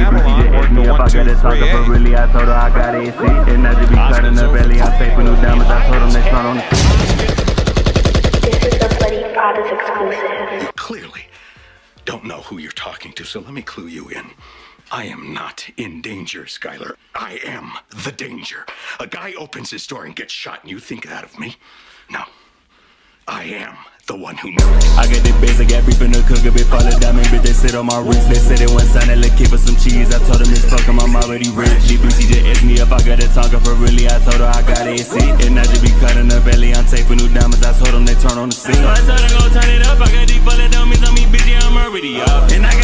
Avalon worked the one, two, three, really, I told her I got AC. And not to be cutting the belly, I'm safe new diamonds. I told them they turn on the This is a Bloody Fathers exclusive. clearly don't know who you're talking to, so let me clue you in. I am not in danger, Skyler. I am the danger. A guy opens his door and gets shot, and you think that of me? No. I am the one who knows. I got the base, I cooker, bit fall diamond, bitch, they sit on my wrist. They said it one sign, they look for some cheese. I told them it's fuck 'em, I'm already rich. DB, she just asked me if I got a tongue for really. I told her I got AC. And I just be cutting the belly, I'm taking new diamonds. I told them they turn on the scene. I told her go turn it up, I got full of dummies on me, bitch, I'm already up. And I got